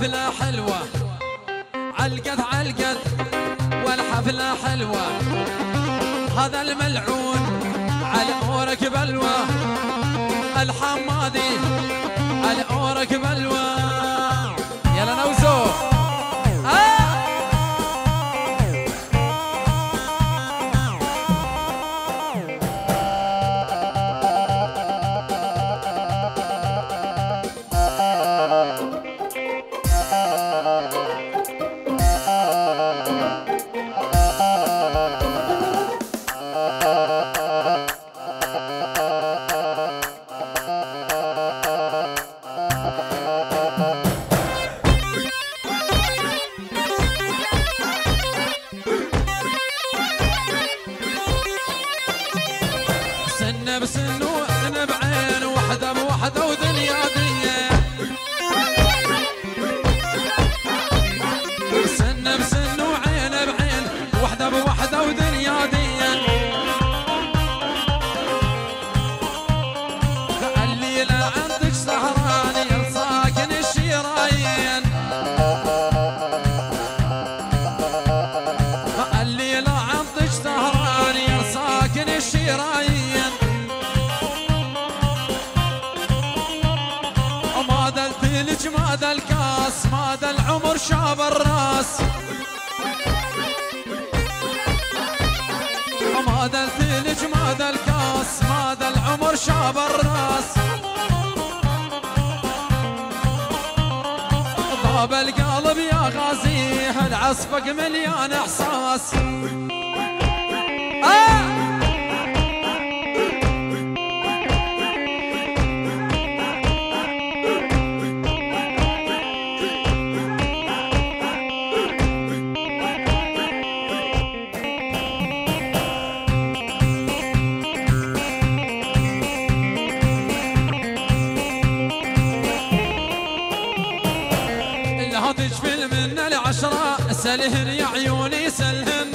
والحفلة حلوة. علقت علقت والحفلة حلوة. هذا الملعون على أورك بلوى. الحمادي على أورك بلوى. يلا نوزو. اصحاب الراس. ضاب القلب يا غازي عصفك مليان إحساس. آه! عليهن يا عيوني سلهن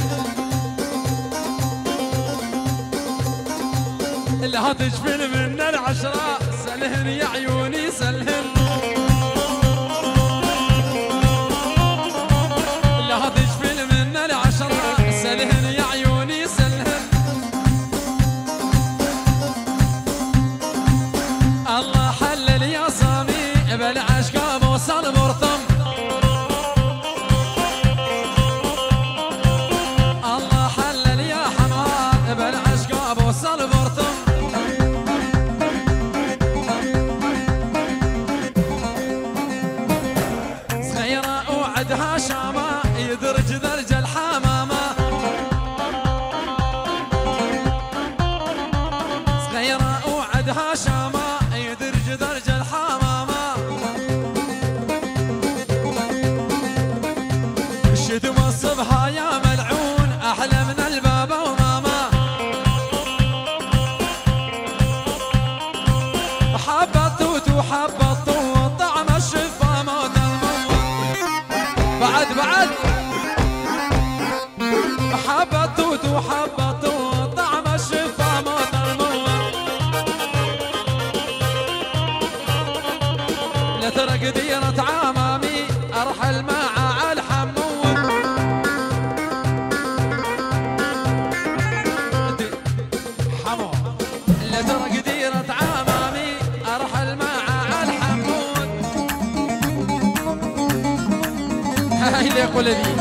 الهضج الهاتج من العشرة سلهن يا عيوني سلهن يترك ديرة عمامي؟ أرحل مع الحمود حمو. ديرة عمامي؟ أرحل مع الحمود هاي لي.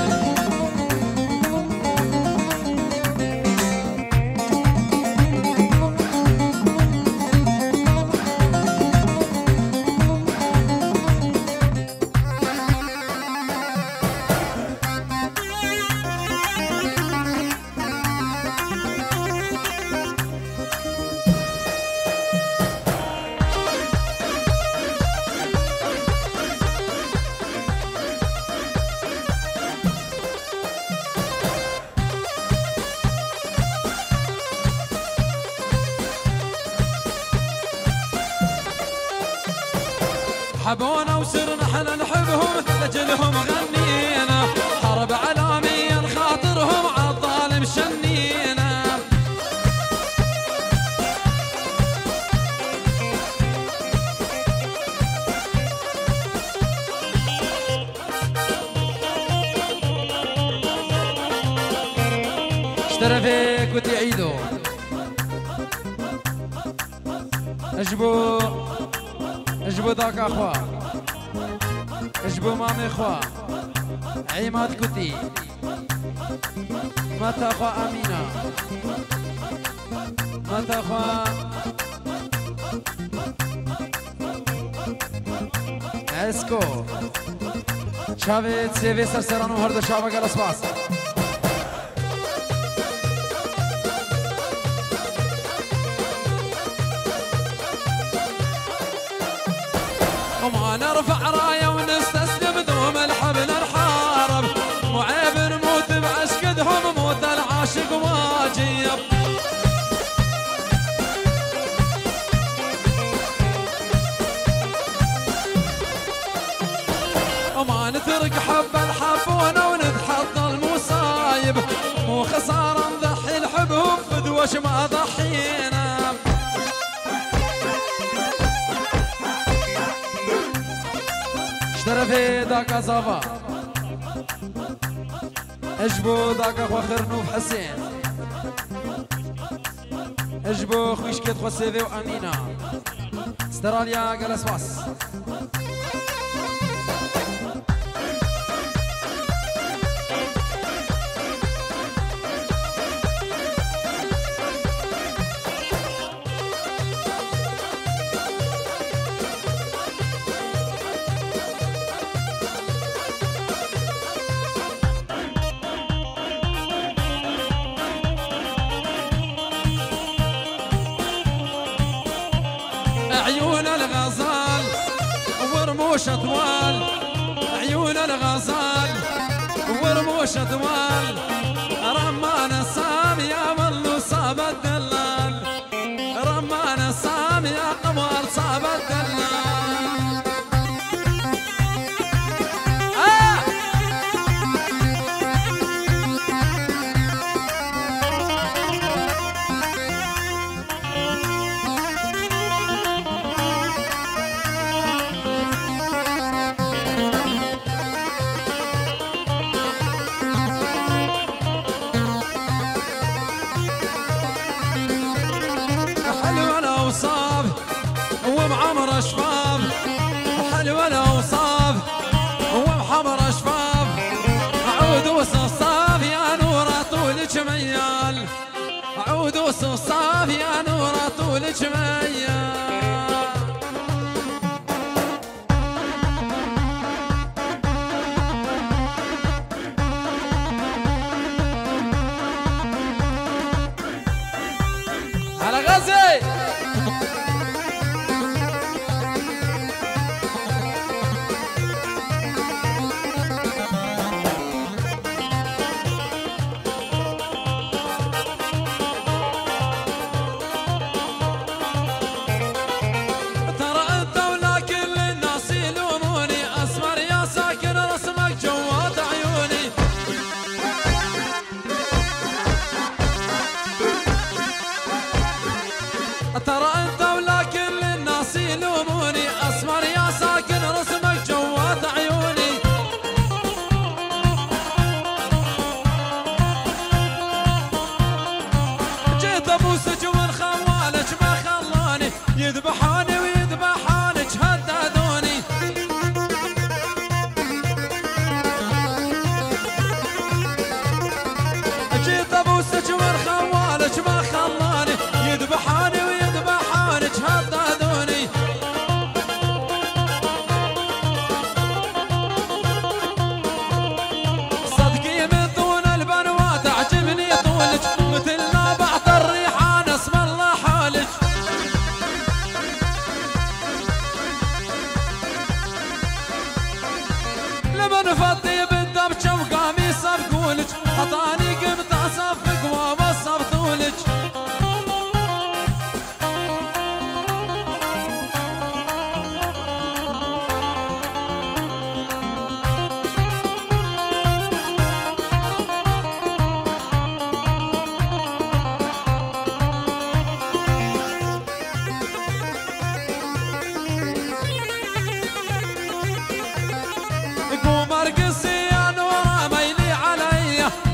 شرفك وتعيدو اجبو اجبو ذاك اخوا اجبو مامي اخوا عيمات كوتي متى اخوا امينه متى اخوا اسكو شافي سيفي سرسرانو هردو شافك الاسباس وخسارة نضحي الحبهم بدوش ما ضحينا. اشترى في ذاك صفا. اجبو ذاك أخو خرنوف حسين. اجبو خويش كيت خوسيفي وأمينة. استراليا قال أسواس. وصوص صافية نورة طول جمية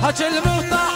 هاج الموطن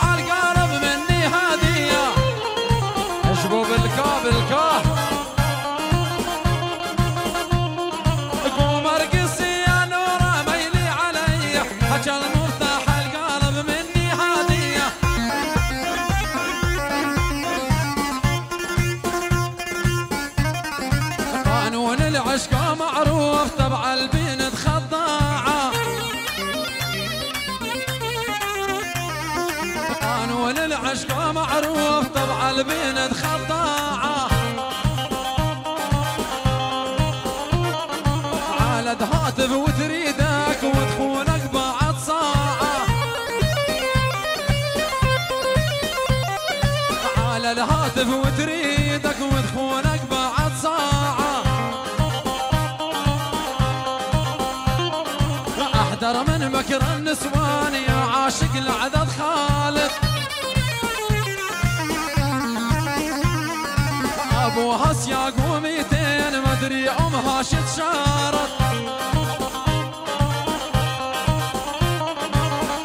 مكر النسوان يا عاشق العدد خالد. ابوها سياق وميتين مدري امها شت شارت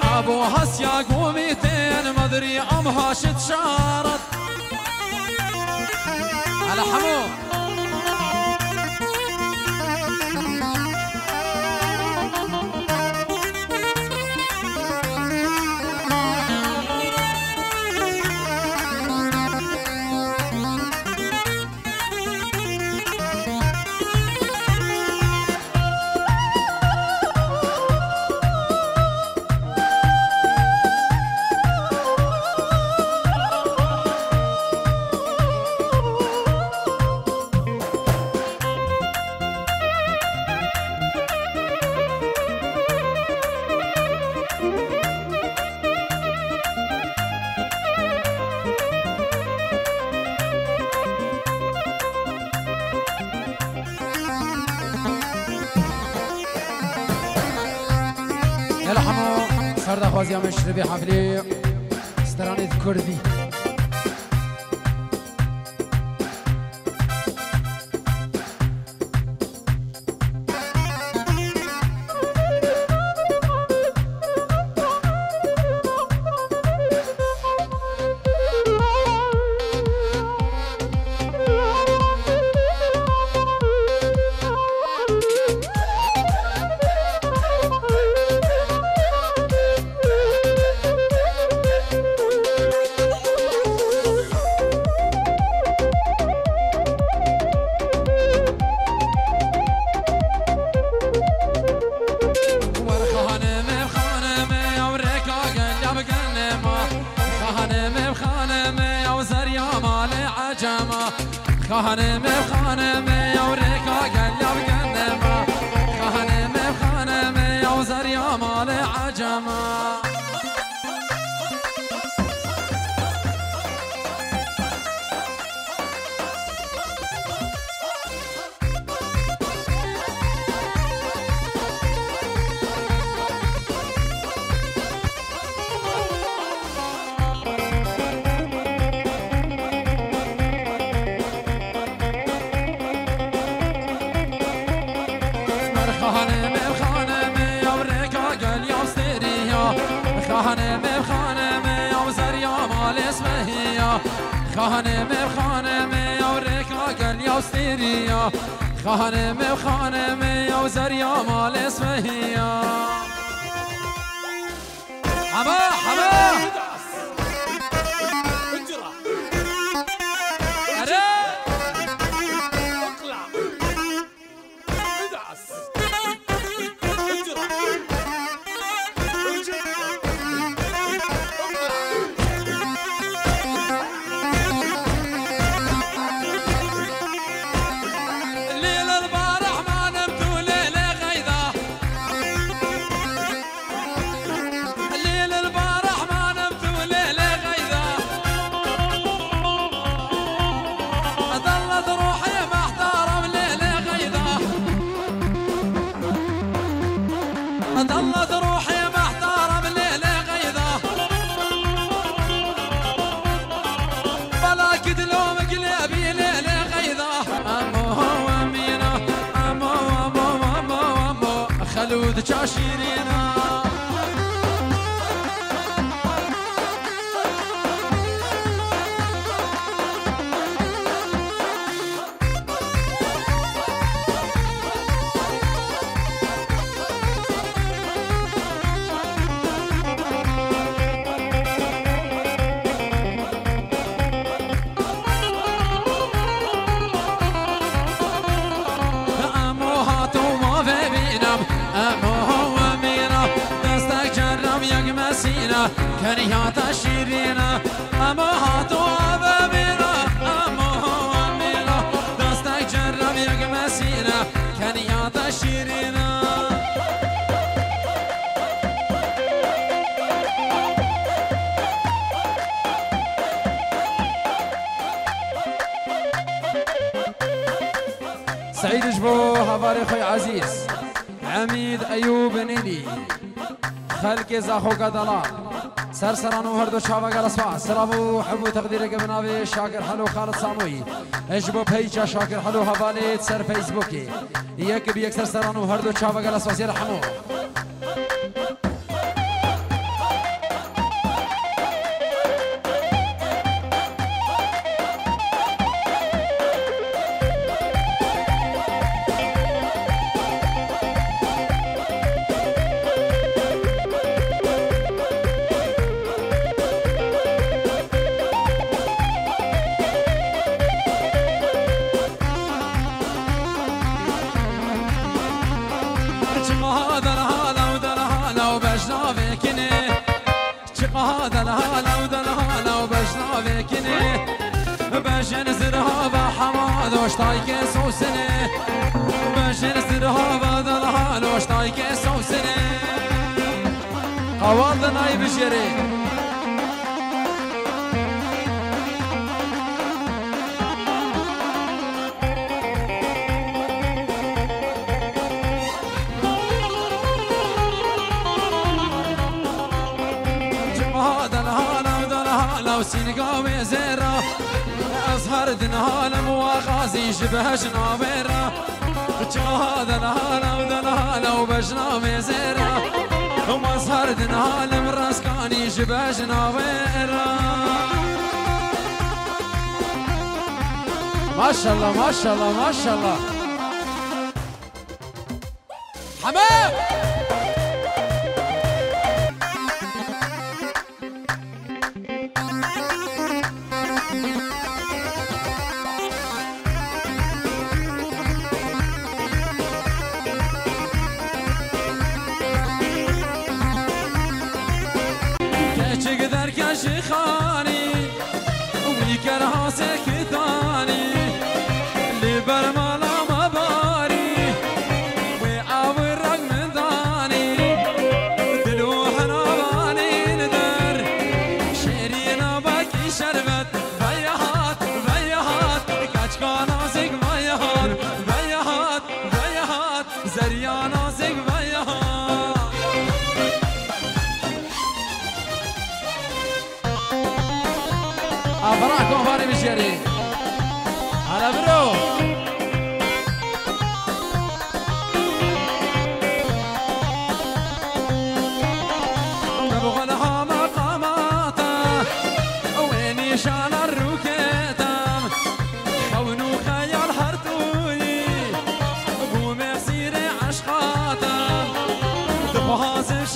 ابوها سياق وميتين مدري امها شت شارت على حمو. خوازی همش ربی حفلی استریا خانم خانم یا رکاگل یا می خانم خانم او زریا مال اسمهیا همه همه. جبو هواري خوي عزيز عميد ايوب نيلي خلق زاخو قدلا سرسران و هر دو چاوا گل اسوا سلامو حبو تقدیر گبناوی شاکر حلو خالد ساموی اجبو پیچا شاکر حلو حوالی سر یک بی یک سرسران و هر دو چاوا گل اسوا زیر حمو قوال دنای بشیری سينقاوي زيرا أزهر دنهالم وغازي شبهش نابيرا هذا نهالا ودنهالا وبشنامي زيرا ومزهر دنهالم راسكاني شبهش نابيرا ما شاء الله ما شاء الله ما شاء الله. حمام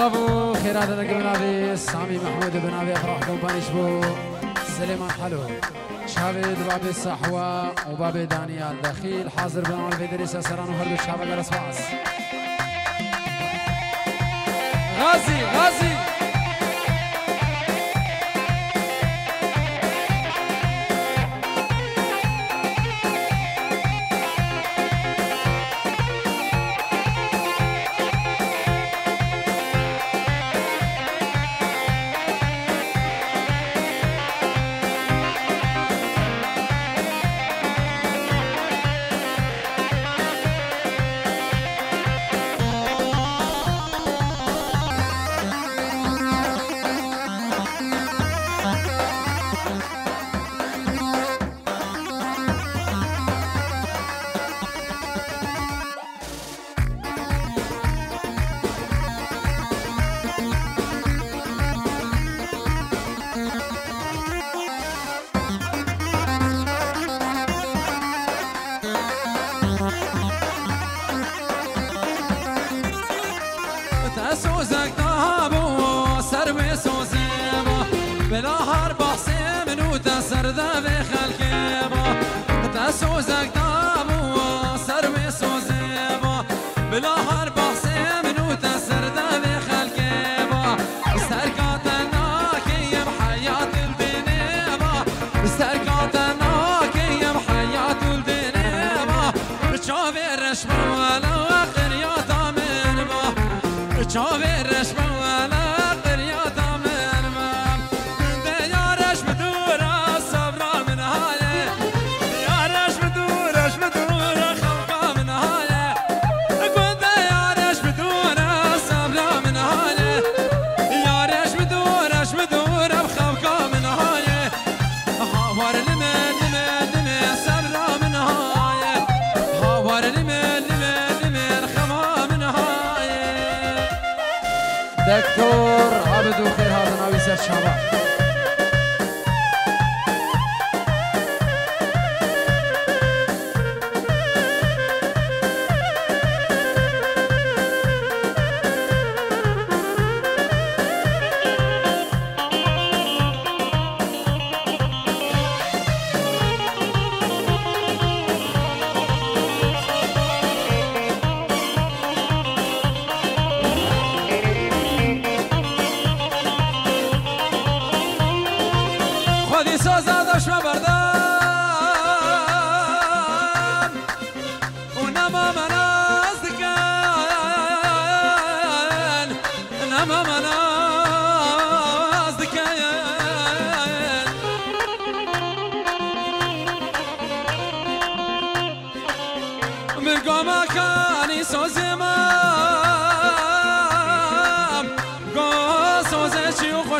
صرفوا خيرات بن سامي محمود بن ابي أفراح كومباني شبو سليمان حلو. شاوید باب صحوا وباب دانيال. دخيل حاضر بن عمر فيدريس سران وهردو شعب جلس غازي غازي. Shabbat.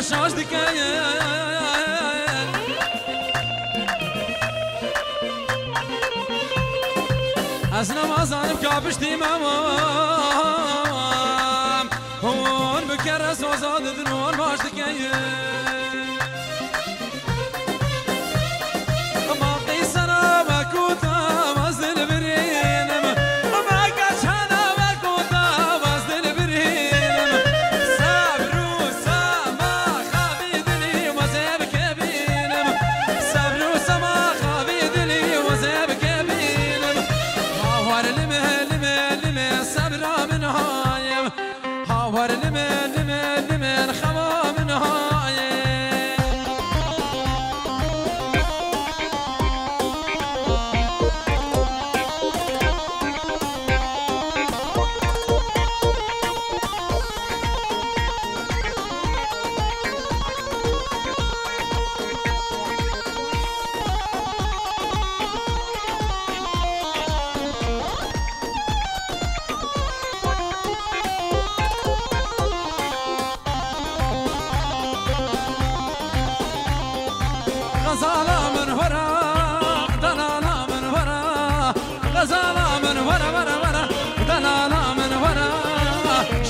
başaş dikeyen Ez namazanım kapıştım amam Hon bir kere söz adıdın on baş dikeyen غزالة من ورا دلالة من ورا غزالة من ورا ورا ورا دلالة من ورا.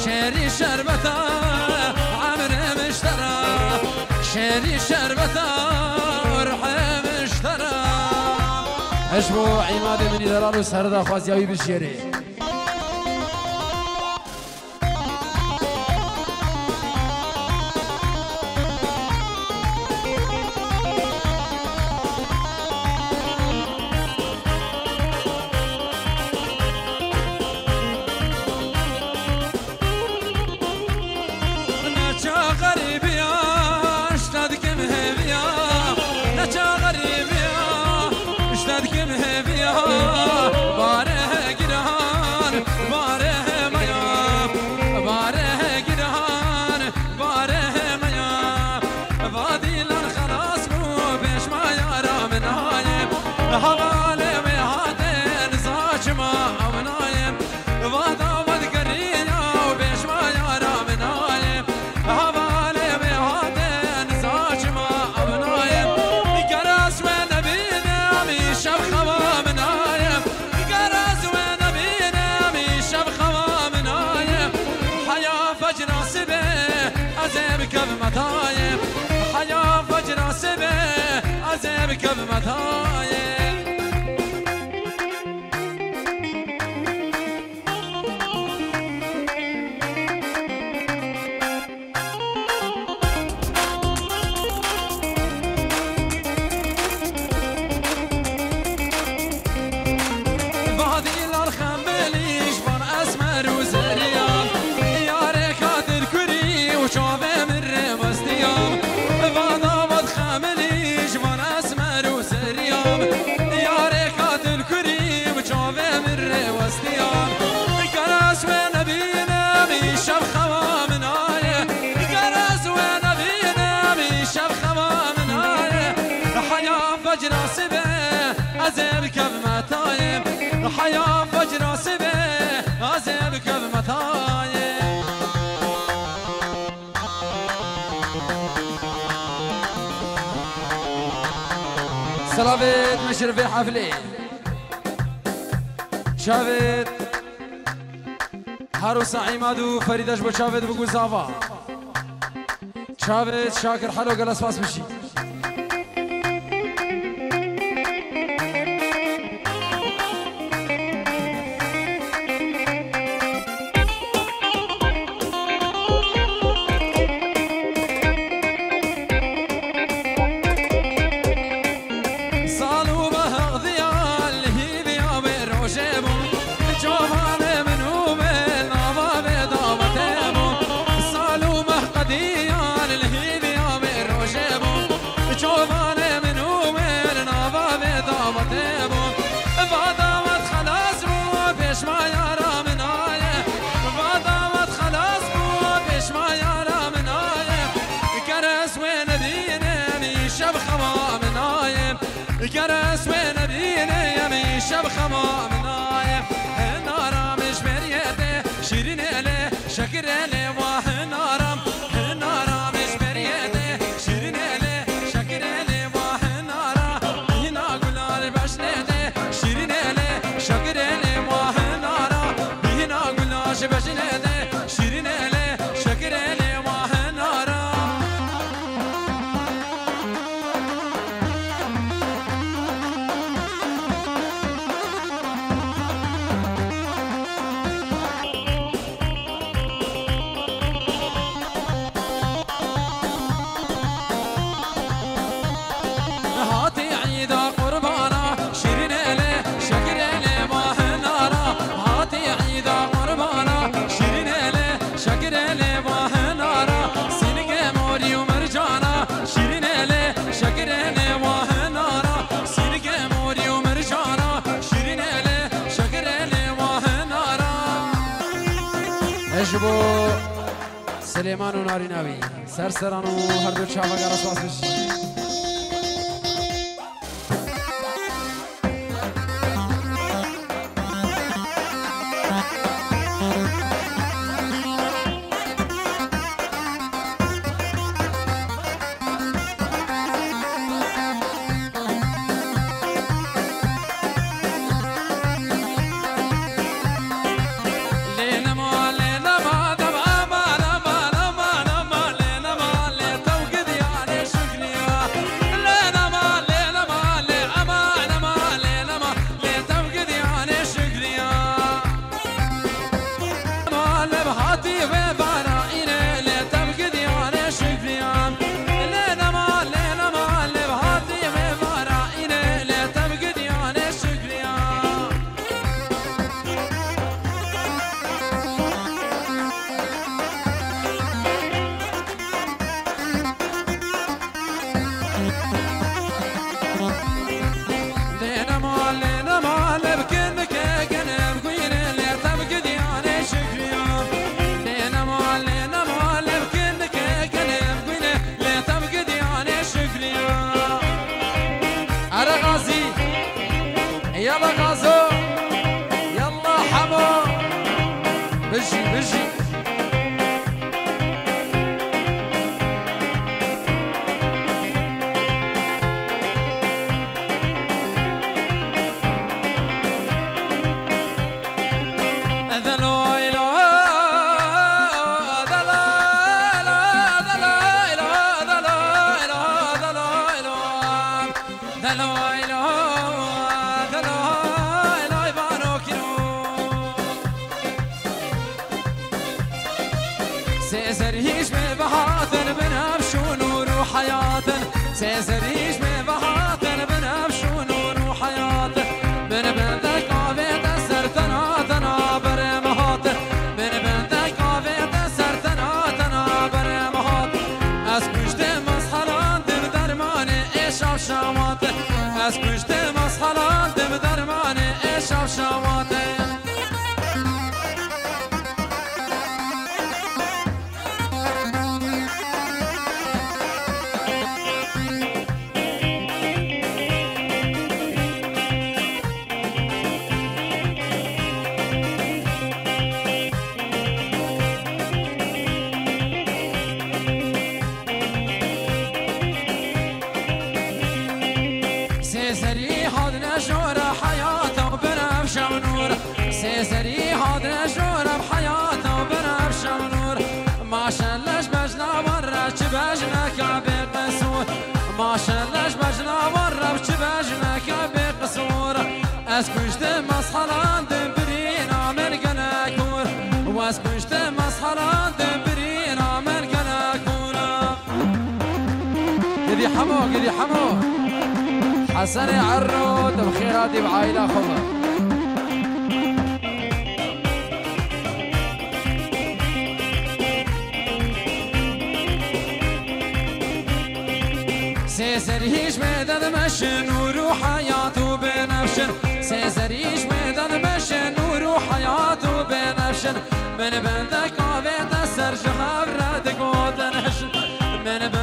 شيري شربتا عمر مشترى. شيري شربتا ورحم مشترى. اشبو عماد من درار وسهر دا خوازياوي بالشيري متايب. حيا فجر سبه أزيب كب متايب. شربت مشربي حفلي شافت هاروس عماد وفريد اشبه شافت بقول زافا. شافت شاكر حلو قال أسفاس بشي. سلیمان و نارینوی سرسران و هر دو چاوگر اساس بشید César e حمو قدي حمو حسن عرود بخيراتي بعائلة خبر. سيسر هيش مدد مشن وروح حياته بنفشن سيسر هيش مدد مشن وروح حياته بنفشن من بندك عبيت السر شهاب ردك ودنهشن من بندك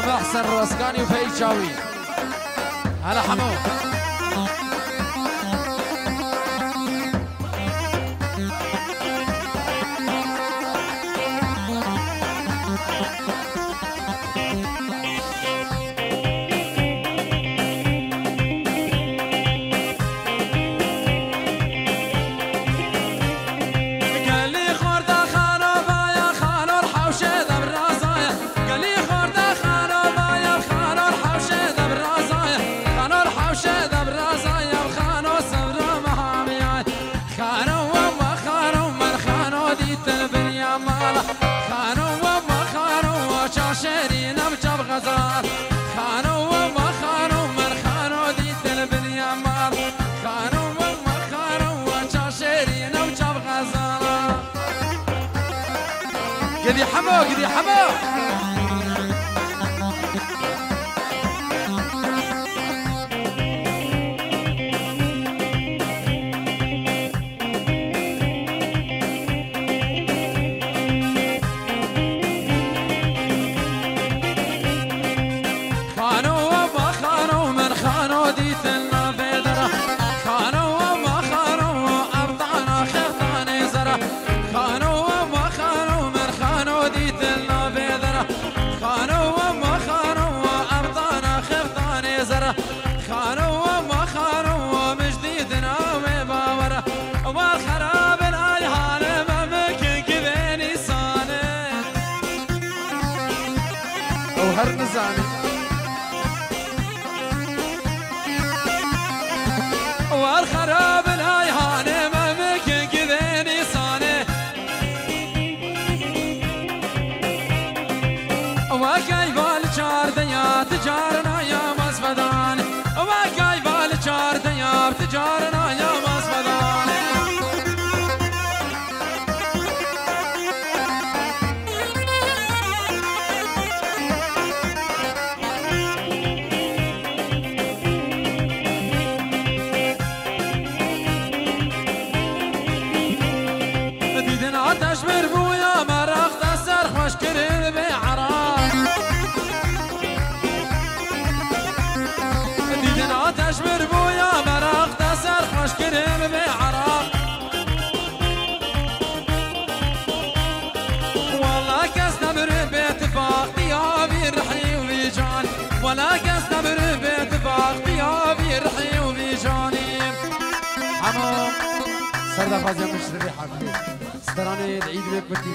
راسكاني وفيشاوي هلا حمو قدي حمو قدي حمو زاني ولا قصد باتفاق بيابي رحي وبيجاني حمو سردا فازي مشتري حبيبي ستراني العيد بيك بتي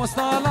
دوستالاو